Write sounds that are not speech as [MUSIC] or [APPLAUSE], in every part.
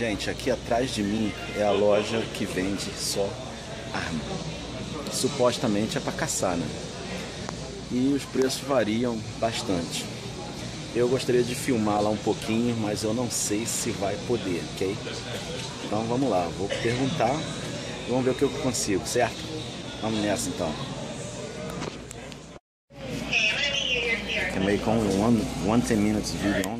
Gente, aqui atrás de mim é a loja que vende só arma. Supostamente é para caçar, né? E os preços variam bastante. Eu gostaria de filmar lá um pouquinho, mas eu não sei se vai poder, ok? Então vamos lá, vou perguntar e vamos ver o que eu consigo, certo? Vamos nessa então. Can make only one, one 10 minutes video. Yeah.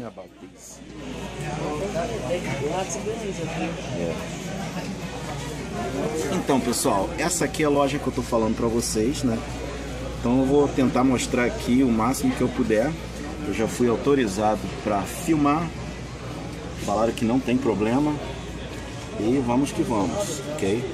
Então pessoal, essa aqui é a loja que eu tô falando pra vocês, né? Então eu vou tentar mostrar aqui o máximo que eu puder. Eu já fui autorizado para filmar. Falaram que não tem problema. E vamos que vamos, ok?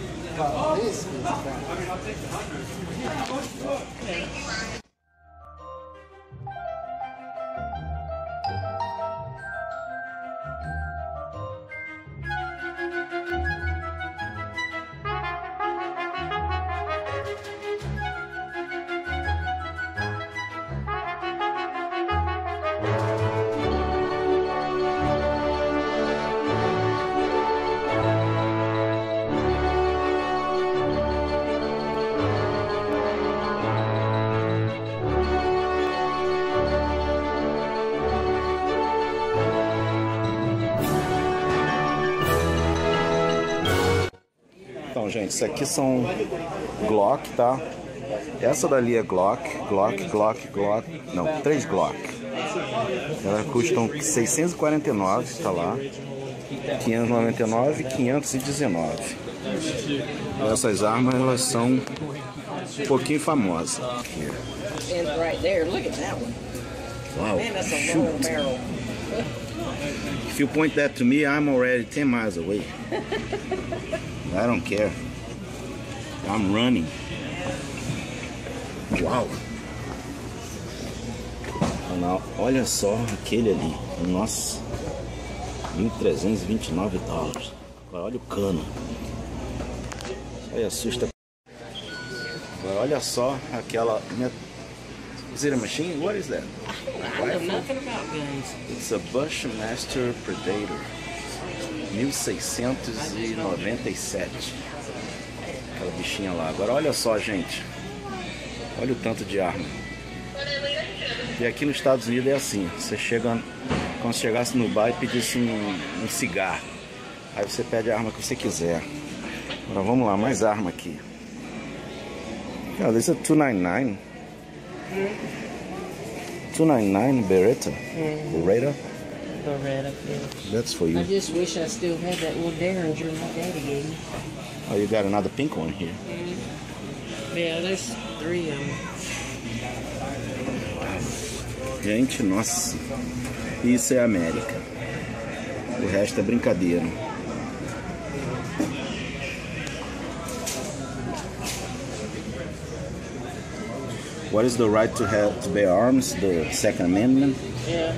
Então, gente, isso aqui são Glock, tá? Essa dali é Glock, Glock, Glock, Glock. Não, três Glock. Elas custam 649, tá lá. 599 519. Essas armas elas são um pouquinho famosas. Long shoot. If you point that to me, I'm already 10 miles away. [LAUGHS] I don't care. I'm running. Uau! Olha só aquele ali. Nossa. 1.329 dólares. Agora olha o cano. Aí assusta. Agora olha só aquela. Is it a machine? What is that? I know nothing about guns. It's a Bushmaster Predator 1697 Aquela bichinha lá. Agora olha só gente. Olha o tanto de arma. E aqui nos Estados Unidos é assim. Você chega Como se chegasse no bar e pedisse um, um cigarro Aí você pede a arma que você quiser. Agora vamos lá, mais arma aqui. Cara, this is a 299 299 Beretta? Beretta Beretta. That's for you. I just wish I still had that little Derringer my daddy gave me. Oh, you got another pink one here. Mm-hmm. Yeah, there's three of them. Gente, nossa. Isso é América. O resto é brincadeira. What is the right to have to bear arms? The Second Amendment? Yeah.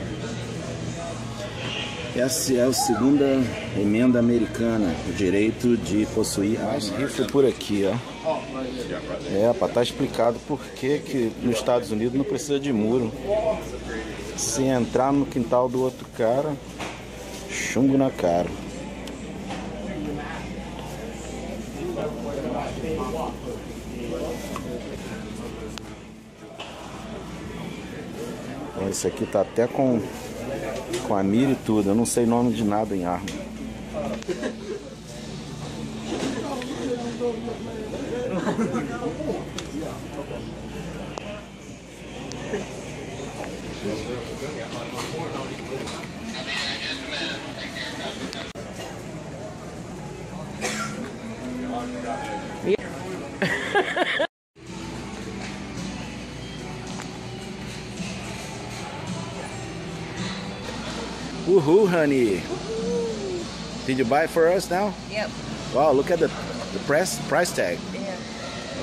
Essa é a segunda emenda americana, o direito de possuir armas. Rifle por aqui, ó. É, para tá explicado por que, que nos Estados Unidos não precisa de muro. Se entrar no quintal do outro cara, chumbo na cara. Esse aqui tá até com, com a mira e tudo. Eu não sei nome de nada em arma. [LAUGHS] Woohoo, honey. Did you buy it for us now? Yep. Wow, look at the, the price, price tag. Yeah.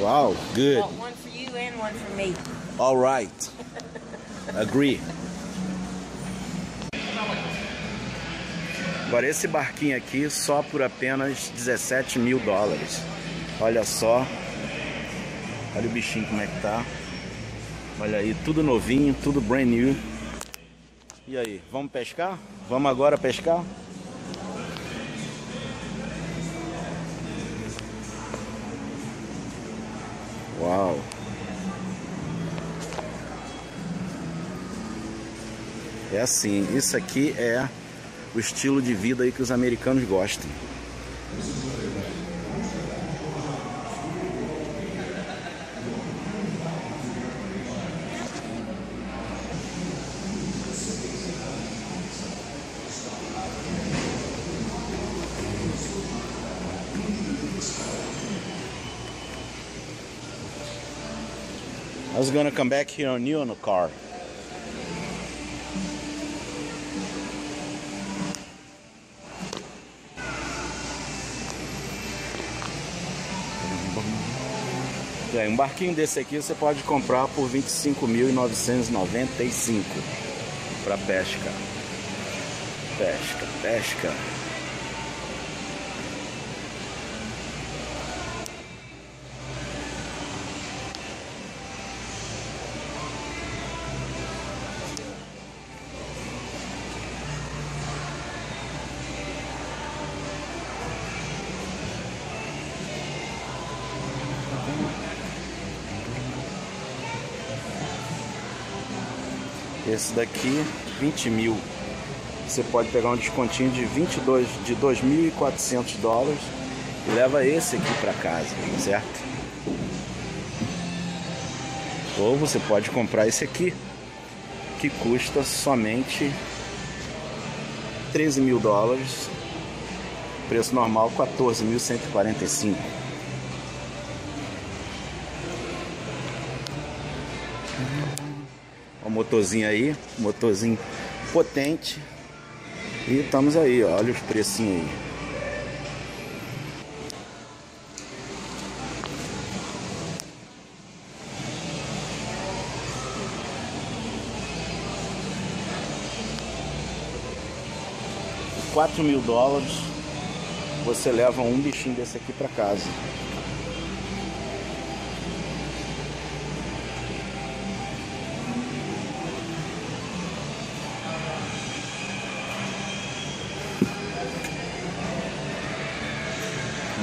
Wow, good. Bought one for you and one for me. All right. [LAUGHS] Agree. Agora esse barquinho aqui só por apenas 17 mil dólares. Olha só. Olha o bichinho como é que tá. Olha aí, tudo novinho, tudo brand new. E aí, vamos pescar? Vamos agora pescar? Uau! É assim, isso aqui é o estilo de vida aí que os americanos gostam. I was gonna come back here on you on the car. É, um barquinho desse aqui você pode comprar por 25.995 para pesca. Pesca, pesca. Esse daqui, 20 mil. Você pode pegar um descontinho de 22, de 2.400 dólares e leva esse aqui para casa, certo? Ou você pode comprar esse aqui, que custa somente 13 mil dólares. Preço normal 14.145. o motorzinho aí, motorzinho potente. E estamos aí, ó, olha os precinhos aí. Quatro mil dólares, você leva um bichinho desse aqui para casa.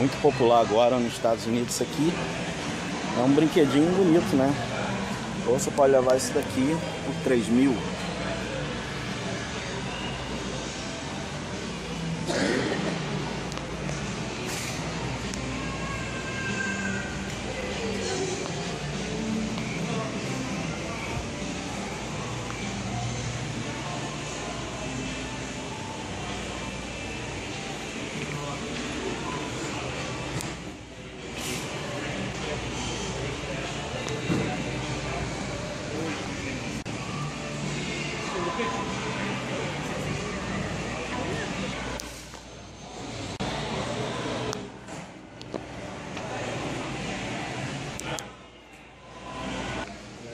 Muito popular agora nos Estados Unidos isso aqui. É um brinquedinho bonito, né? Ou você pode levar esse daqui por 3 mil.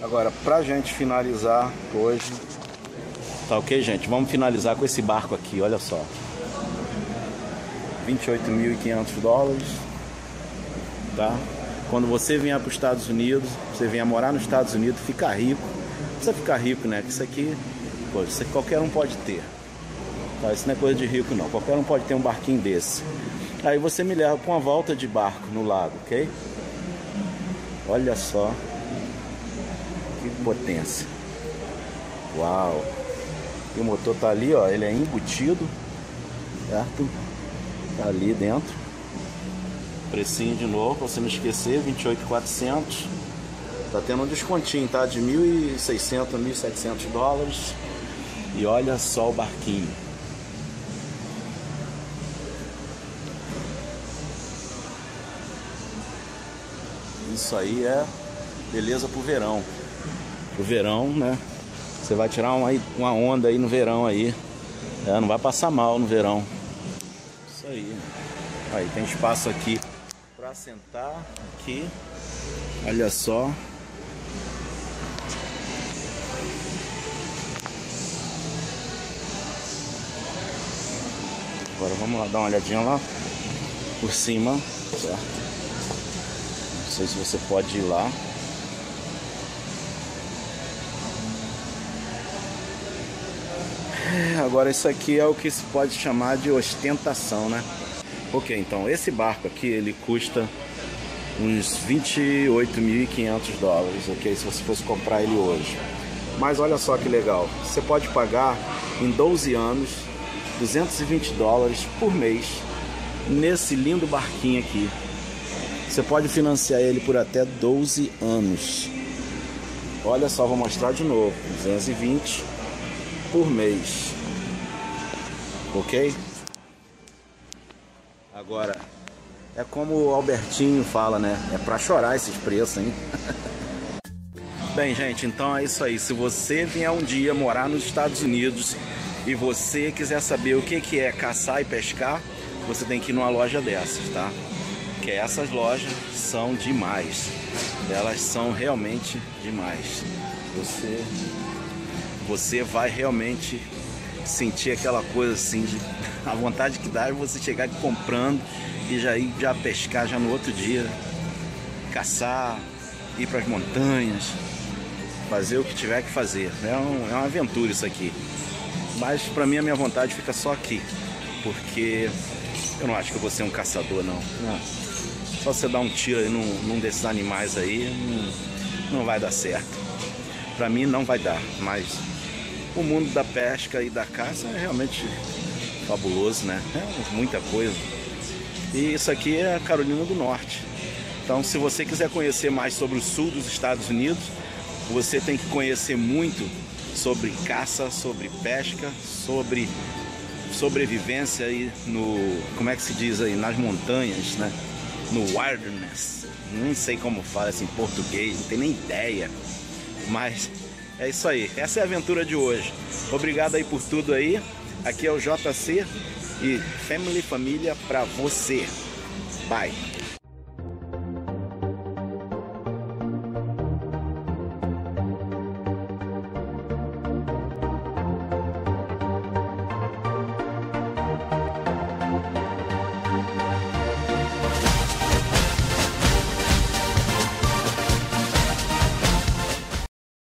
Agora, pra gente finalizar hoje, tá ok, gente? Vamos finalizar com esse barco aqui, olha só. 28.500 dólares, tá? Quando você vier para os Estados Unidos, você vier morar nos Estados Unidos, ficar rico. Não precisa ficar rico, né? Que isso aqui, pô, isso aqui qualquer um pode ter. Tá? Isso não é coisa de rico, não. Qualquer um pode ter um barquinho desse. Aí você me leva para uma volta de barco no lago, ok? Olha só que potência. Uau! E o motor tá ali, ó, ele é embutido, certo? Tá ali dentro. Precinho de novo, pra você não esquecer, 28,400. Tá tendo um descontinho, tá? De 1.600 a 1.700 dólares. E olha só o barquinho. Isso aí é beleza pro verão. Pro verão, né? Você vai tirar uma, uma onda aí no verão aí. É, não vai passar mal no verão. Isso aí. Aí tem espaço aqui para sentar aqui. Olha só. Agora vamos lá dar uma olhadinha lá por cima, certo? Não sei se você pode ir lá. Agora isso aqui é o que se pode chamar de ostentação, né? Ok, então esse barco aqui ele custa uns 28.500 dólares, ok? Se você fosse comprar ele hoje. Mas olha só que legal, você pode pagar em 12 anos 220 dólares por mês nesse lindo barquinho aqui. Você pode financiar ele por até 12 anos. Olha só, vou mostrar de novo. 220 por mês. Ok? Agora, é como o Albertinho fala, né? É pra chorar esses preços, hein? [LAUGHS] Bem, gente, então é isso aí. Se você vier um dia morar nos Estados Unidos e você quiser saber o que, que é caçar e pescar, você tem que ir numa loja dessas, tá? Que essas lojas são demais. Elas são realmente demais. Você, você vai realmente sentir aquela coisa assim de [LAUGHS] a vontade que dá é você chegar comprando e já ir já pescar já no outro dia, caçar, ir para as montanhas, fazer o que tiver que fazer. É, um, é uma aventura isso aqui. Mas para mim a minha vontade fica só aqui, porque eu não acho que eu vou ser um caçador não. não. Só você dar um tiro aí num, num desses animais aí, não, não vai dar certo. Para mim não vai dar, mas o mundo da pesca e da caça é realmente fabuloso, né? É muita coisa. E isso aqui é a Carolina do Norte. Então, se você quiser conhecer mais sobre o sul dos Estados Unidos, você tem que conhecer muito sobre caça, sobre pesca, sobre sobrevivência aí no, como é que se diz aí, nas montanhas, né? No wilderness. Nem sei como fala assim em português, não tenho nem ideia. Mas é isso aí. Essa é a aventura de hoje. Obrigado aí por tudo aí. Aqui é o JC e Family Família para você. Bye.